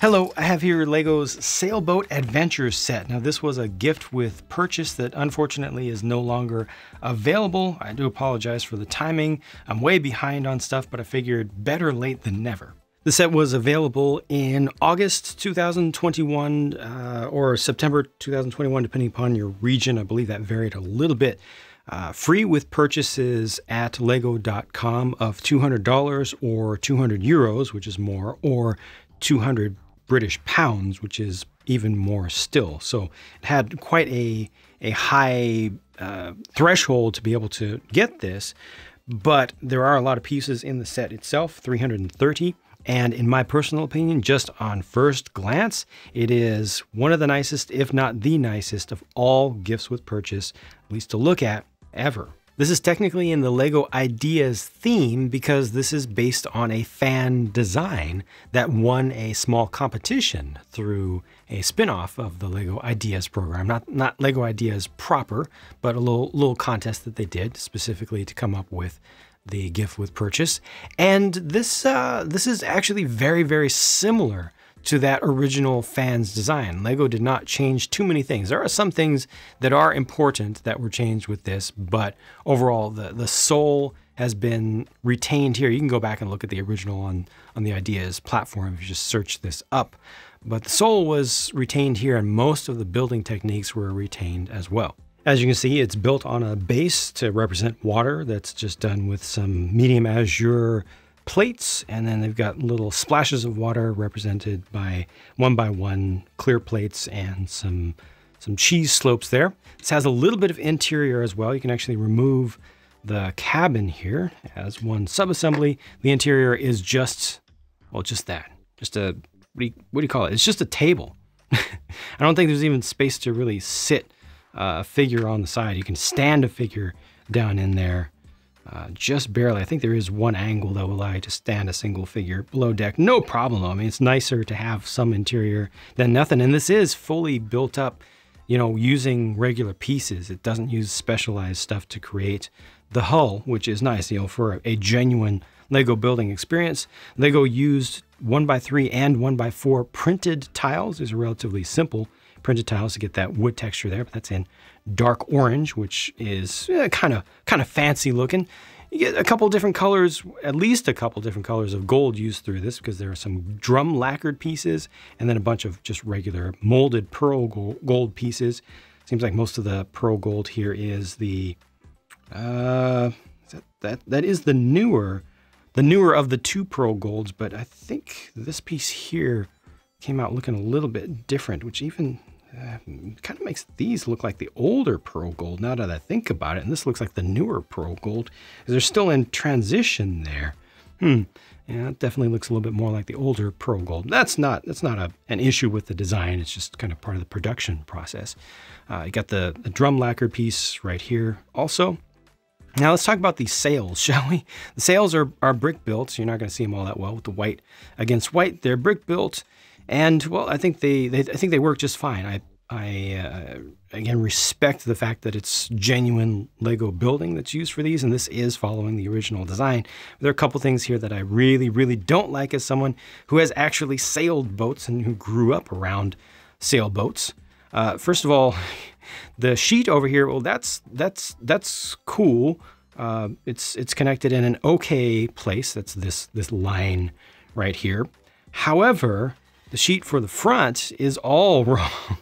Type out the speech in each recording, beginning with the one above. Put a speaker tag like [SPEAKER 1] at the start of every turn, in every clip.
[SPEAKER 1] Hello, I have here LEGO's Sailboat Adventures set. Now this was a gift with purchase that unfortunately is no longer available. I do apologize for the timing. I'm way behind on stuff, but I figured better late than never. The set was available in August 2021 uh, or September 2021, depending upon your region. I believe that varied a little bit. Uh, free with purchases at lego.com of $200 or 200 euros, which is more, or 200 British pounds, which is even more still. So it had quite a, a high uh, threshold to be able to get this, but there are a lot of pieces in the set itself 330. And in my personal opinion, just on first glance, it is one of the nicest, if not the nicest, of all gifts with purchase, at least to look at ever. This is technically in the LEGO Ideas theme because this is based on a fan design that won a small competition through a spin-off of the LEGO Ideas program. Not, not LEGO Ideas proper, but a little, little contest that they did specifically to come up with the gift with purchase. And this, uh, this is actually very, very similar to that original fan's design. Lego did not change too many things. There are some things that are important that were changed with this, but overall the, the soul has been retained here. You can go back and look at the original on, on the Ideas platform if you just search this up. But the soul was retained here and most of the building techniques were retained as well. As you can see, it's built on a base to represent water that's just done with some medium azure plates, and then they've got little splashes of water represented by one by one clear plates and some some cheese slopes there. This has a little bit of interior as well. You can actually remove the cabin here as one subassembly. The interior is just, well, just that. Just a, what do you, what do you call it? It's just a table. I don't think there's even space to really sit uh, a figure on the side. You can stand a figure down in there uh, just barely. I think there is one angle that will allow you to stand a single figure below deck. No problem. I mean, it's nicer to have some interior than nothing. And this is fully built up, you know, using regular pieces. It doesn't use specialized stuff to create the hull, which is nice, you know, for a genuine Lego building experience. Lego used 1x3 and 1x4 printed tiles. These are relatively simple printed tiles to get that wood texture there, but that's in dark orange, which is kind of kind of fancy looking. You get a couple different colors, at least a couple different colors of gold used through this because there are some drum lacquered pieces and then a bunch of just regular molded pearl gold pieces. Seems like most of the pearl gold here is the, uh, that, that, that is the newer, the newer of the two pearl golds, but I think this piece here came out looking a little bit different, which even uh, kind of makes these look like the older pearl gold now that I think about it. And this looks like the newer pearl gold because they're still in transition there. Hmm. Yeah, it definitely looks a little bit more like the older pearl gold. That's not that's not a, an issue with the design. It's just kind of part of the production process. Uh, you got the, the drum lacquer piece right here also. Now let's talk about these sails, shall we? The sails are, are brick built, so you're not going to see them all that well with the white against white. They're brick built. And well, I think they, they I think they work just fine. I I uh, again respect the fact that it's genuine Lego building that's used for these, and this is following the original design. There are a couple things here that I really, really don't like as someone who has actually sailed boats and who grew up around sailboats. Uh, first of all, the sheet over here, well, that's that's that's cool. Uh, it's it's connected in an okay place. That's this this line right here. However, the sheet for the front is all wrong.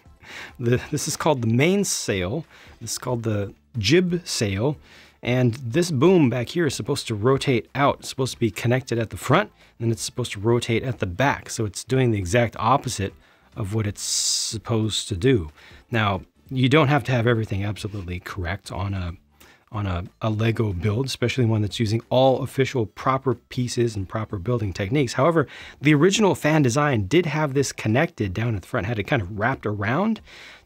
[SPEAKER 1] The, this is called the mainsail. This is called the jib sail. And this boom back here is supposed to rotate out. It's supposed to be connected at the front, and it's supposed to rotate at the back. So it's doing the exact opposite of what it's supposed to do. Now, you don't have to have everything absolutely correct on a on a, a Lego build, especially one that's using all official proper pieces and proper building techniques. However, the original fan design did have this connected down at the front, had it kind of wrapped around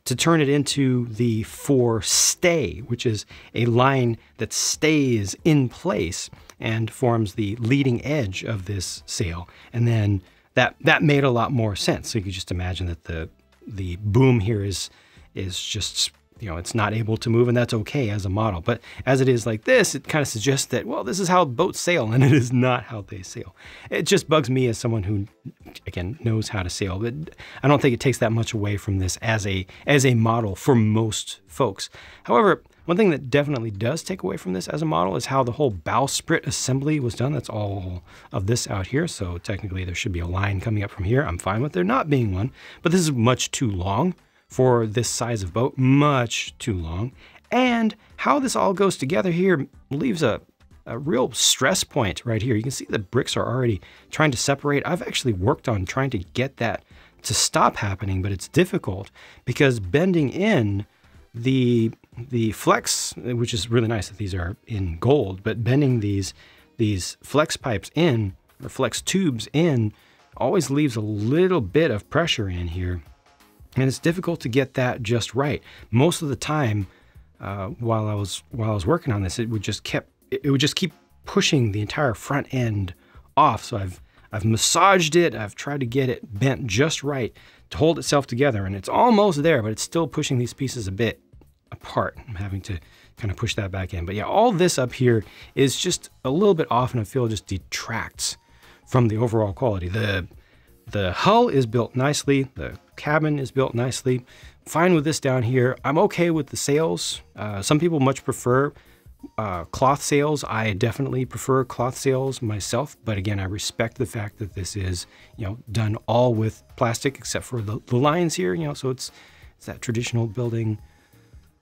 [SPEAKER 1] to turn it into the forestay, which is a line that stays in place and forms the leading edge of this sail. And then that that made a lot more sense. So you could just imagine that the the boom here is is just you know, it's not able to move and that's okay as a model. But as it is like this, it kind of suggests that, well, this is how boats sail and it is not how they sail. It just bugs me as someone who, again, knows how to sail, but I don't think it takes that much away from this as a, as a model for most folks. However, one thing that definitely does take away from this as a model is how the whole bowsprit assembly was done. That's all of this out here. So technically there should be a line coming up from here. I'm fine with there not being one, but this is much too long for this size of boat, much too long. And how this all goes together here leaves a, a real stress point right here. You can see the bricks are already trying to separate. I've actually worked on trying to get that to stop happening, but it's difficult because bending in the the flex, which is really nice that these are in gold, but bending these these flex pipes in or flex tubes in always leaves a little bit of pressure in here and it's difficult to get that just right. Most of the time, uh, while I was while I was working on this, it would just kept it would just keep pushing the entire front end off. So I've I've massaged it. I've tried to get it bent just right to hold itself together, and it's almost there, but it's still pushing these pieces a bit apart. I'm having to kind of push that back in. But yeah, all this up here is just a little bit off, and I feel just detracts from the overall quality. The the hull is built nicely. The cabin is built nicely. Fine with this down here. I'm okay with the sails. Uh, some people much prefer uh, cloth sails. I definitely prefer cloth sails myself, but again, I respect the fact that this is, you know, done all with plastic except for the, the lines here, you know, so it's, it's that traditional building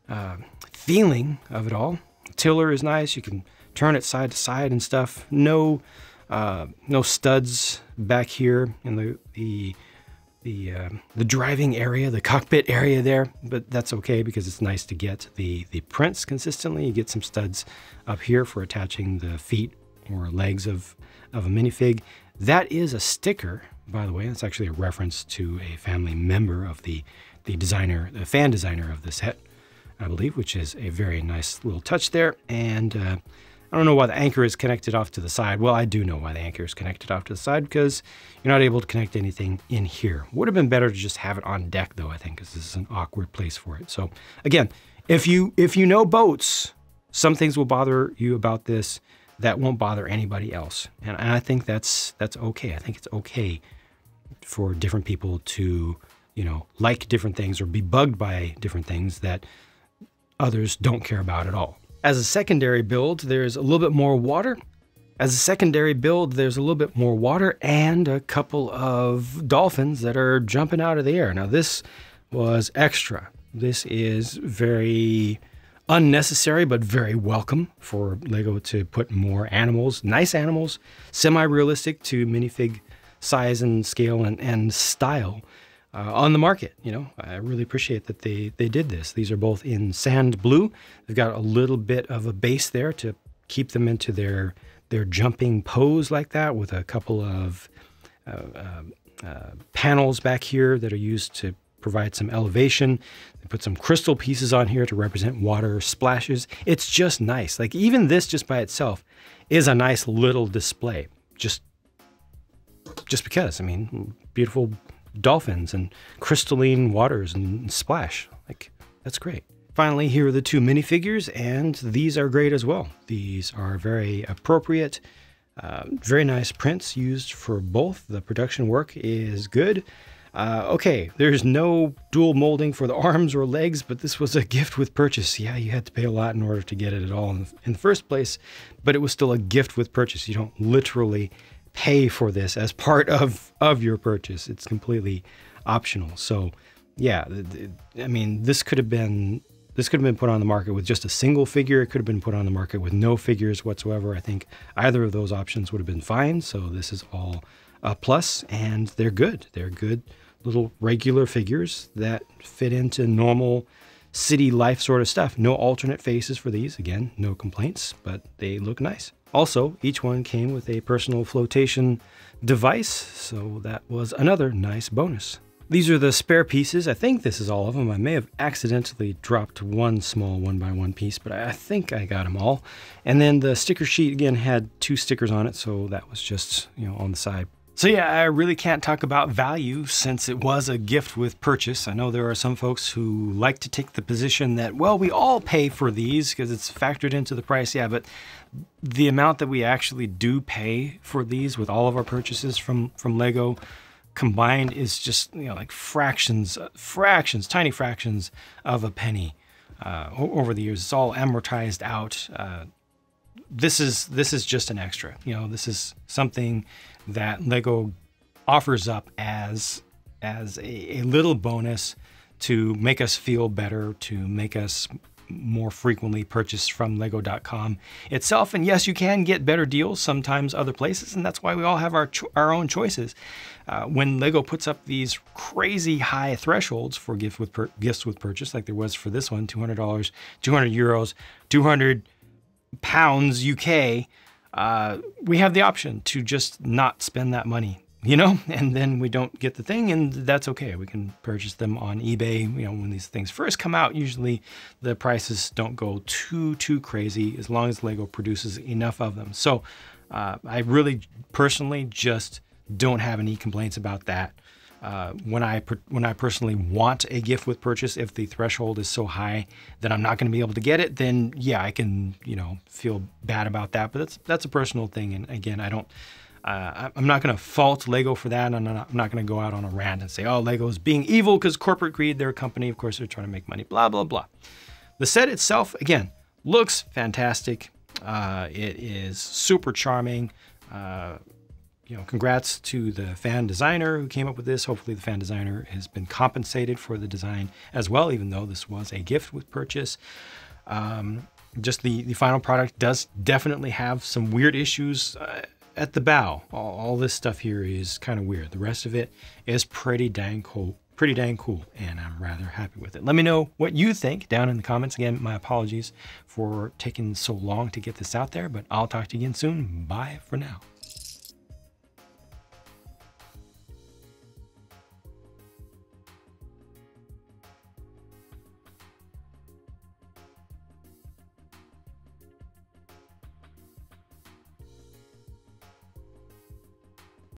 [SPEAKER 1] uh, feeling of it all. Tiller is nice. You can turn it side to side and stuff. No uh, no studs back here in the the the uh, the driving area, the cockpit area there, but that's okay because it's nice to get the the prints consistently. You get some studs up here for attaching the feet or legs of of a minifig. That is a sticker, by the way. That's actually a reference to a family member of the the designer, the fan designer of the set, I believe, which is a very nice little touch there. And uh, I don't know why the anchor is connected off to the side. Well, I do know why the anchor is connected off to the side because you're not able to connect anything in here. Would have been better to just have it on deck though, I think, because this is an awkward place for it. So again, if you if you know boats, some things will bother you about this that won't bother anybody else. And, and I think that's that's okay. I think it's okay for different people to, you know, like different things or be bugged by different things that others don't care about at all. As a secondary build, there's a little bit more water. As a secondary build, there's a little bit more water and a couple of dolphins that are jumping out of the air. Now this was extra. This is very unnecessary, but very welcome for LEGO to put more animals, nice animals, semi-realistic to minifig size and scale and, and style uh, on the market. You know, I really appreciate that they they did this. These are both in sand blue. They've got a little bit of a base there to keep them into their their jumping pose like that, with a couple of uh, uh, uh, panels back here that are used to provide some elevation. They put some crystal pieces on here to represent water splashes. It's just nice. Like even this just by itself is a nice little display. Just just because. I mean, beautiful dolphins and crystalline waters and splash. Like, that's great. Finally, here are the two minifigures, and these are great as well. These are very appropriate, uh, very nice prints used for both. The production work is good. Uh, okay, there's no dual molding for the arms or legs, but this was a gift with purchase. Yeah, you had to pay a lot in order to get it at all in the, in the first place, but it was still a gift with purchase. You don't literally pay for this as part of of your purchase. It's completely optional. So, yeah, I mean, this could have been this could have been put on the market with just a single figure. It could have been put on the market with no figures whatsoever. I think either of those options would have been fine. So this is all a plus, and they're good. They're good little regular figures that fit into normal city life sort of stuff. No alternate faces for these. Again, no complaints, but they look nice. Also, each one came with a personal flotation device, so that was another nice bonus. These are the spare pieces. I think this is all of them. I may have accidentally dropped one small one by one piece, but I think I got them all. And then the sticker sheet again had two stickers on it, so that was just, you know, on the side So yeah, I really can't talk about value since it was a gift with purchase. I know there are some folks who like to take the position that, well, we all pay for these because it's factored into the price. Yeah, but the amount that we actually do pay for these with all of our purchases from from Lego combined is just, you know, like fractions, fractions, tiny fractions of a penny uh, over the years. It's all amortized out. Uh, this is this is just an extra. You know, this is something that Lego offers up as as a, a little bonus to make us feel better, to make us more frequently purchase from lego.com itself. And yes you can get better deals sometimes other places and that's why we all have our our own choices. Uh, when lego puts up these crazy high thresholds for gift with gifts with purchase like there was for this one $200 200 euros 200 pounds UK, uh, we have the option to just not spend that money, you know, and then we don't get the thing, and that's okay. We can purchase them on eBay. You know, when these things first come out, usually the prices don't go too too crazy as long as Lego produces enough of them. So uh, I really personally just don't have any complaints about that. Uh, when I when I personally want a gift with purchase, if the threshold is so high that I'm not going to be able to get it, then yeah, I can you know feel bad about that. But that's that's a personal thing, and again, I don't. Uh, I'm not going to fault Lego for that. I'm not, not going to go out on a rant and say, oh, Lego is being evil because corporate greed, they're a company. Of course, they're trying to make money, blah, blah, blah. The set itself, again, looks fantastic. Uh, it is super charming. Uh, you know, congrats to the fan designer who came up with this. Hopefully, the fan designer has been compensated for the design as well, even though this was a gift with purchase. Um, just the, the final product does definitely have some weird issues uh, at the bow. All, all, this stuff here is kind of weird. The rest of it is pretty dang cool. Pretty dang cool, and I'm rather happy with it. Let me know what you think down in the comments. Again, my apologies for taking so long to get this out there, but I'll talk to you again soon. Bye for now.